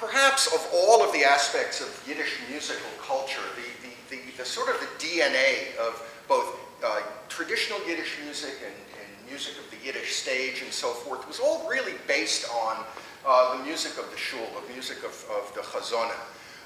perhaps of all of the aspects of Yiddish musical culture, the, the, the, the sort of the DNA of both uh, traditional Yiddish music and, and, music of the Yiddish stage and so forth was all really based on uh, the music of the shul, the music of, of the chazona.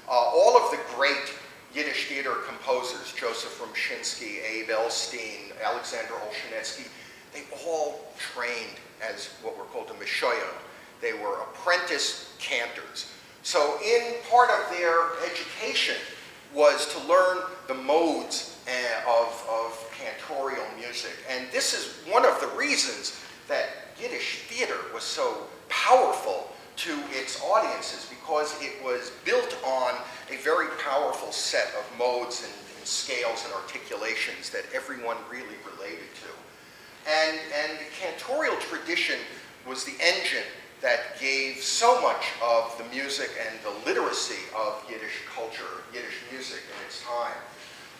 Uh, all of the great Yiddish theater composers, Joseph Rumshinsky, Abe Ellstein, Alexander Olshanetsky, they all trained as what were called a Mishoyim. They were apprentice cantors. So in part of their education was to learn the modes eh, of, of cantorial music. And this is one of the reasons that Yiddish theater was so powerful to its audiences because it was built on a very powerful set of modes and, and scales and articulations that everyone really related to. And, and the cantorial tradition was the engine that gave so much of the music and the literacy of Yiddish culture, Yiddish music in its time.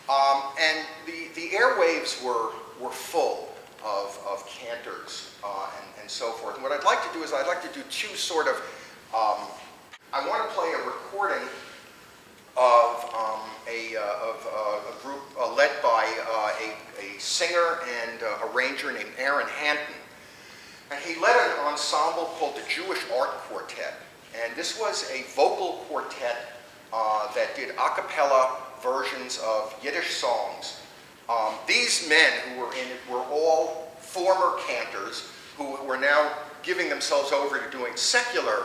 Um, and the, the airwaves were, were full of, of cantors uh, and, and so forth. And what I'd like to do is I'd like to do two sort of, um, I want to play a recording of um, a, uh, of, uh, a group uh, led by uh, a, a singer and uh, arranger named Aaron Hanton. And he led an ensemble called the Jewish Art Quartet. And this was a vocal quartet that did a cappella versions of Yiddish songs. Um, these men who were in it were all former cantors who were now giving themselves over to doing secular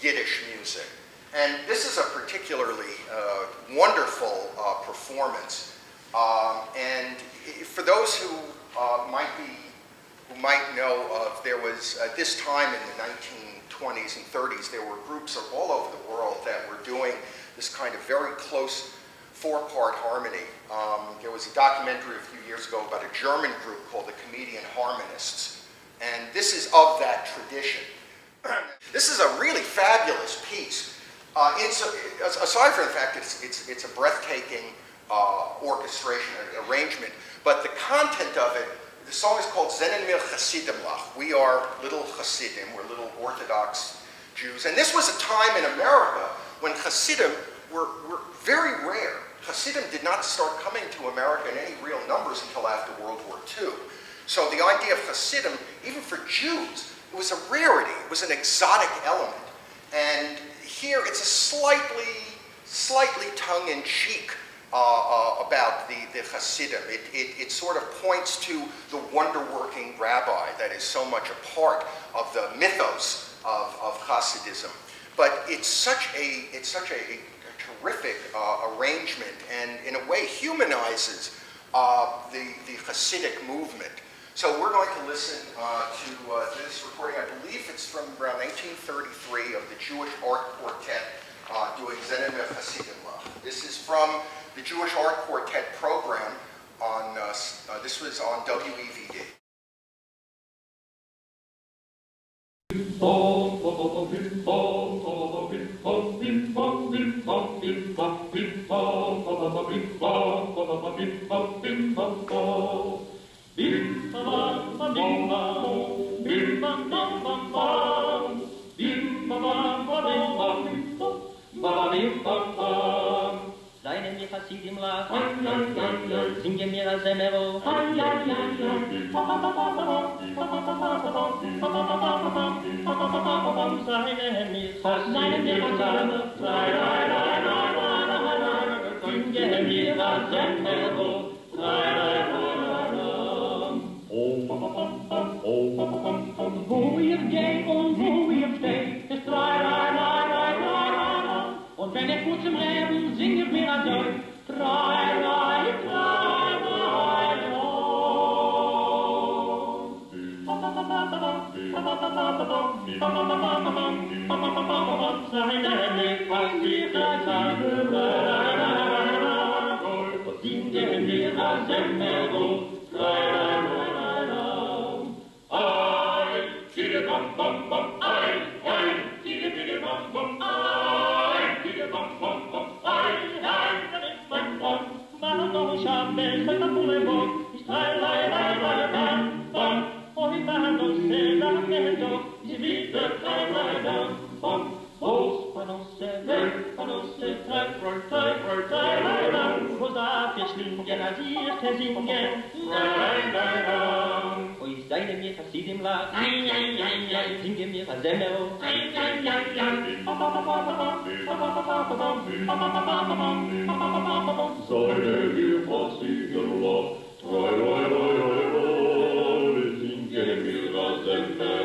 Yiddish music. And this is a particularly uh, wonderful uh, performance. Um, and for those who uh, might be, who might know of, there was, at this time in the 1920s and 30s, there were groups all over the world that were doing this kind of very close four-part harmony. Um, there was a documentary a few years ago about a German group called the Comedian Harmonists, and this is of that tradition. this is a really fabulous piece. Uh, aside from the fact it's, it's, it's a breathtaking uh, orchestration arrangement, but the content of it, the song is called Zenen mir Chasidimlach. We are little Hasidim, we're little Orthodox Jews. And this was a time in America when Hasidim were, were very rare. Hasidim did not start coming to America in any real numbers until after World War II. So the idea of Hasidim, even for Jews, it was a rarity. It was an exotic element. And here it's a slightly, slightly tongue-in-cheek uh, uh, about the, the Hasidim. It, it, it, sort of points to the wonder-working rabbi that is so much a part of the mythos of, of Hasidism. But it's such a, it's such a, terrific uh, arrangement and in a way humanizes uh, the, the Hasidic movement. So we're going to listen uh, to uh, this recording. I believe it's from around 1933 of the Jewish Art Quartet doing Zenem Hasidim This is from the Jewish Art Quartet program on, uh, this was on WEVD. Wo ihr geht und wo ihr steht, ist drei, drei, drei, drei, drei, drei, Und wenn ihr gut drei. schlingen als ihr te singen. Nein, nein, nein. Oi, seine mir Tassidim la. Nein, nein, nein, nein. Singe mir roi, roi, roi, roi. Singe mir